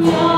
oh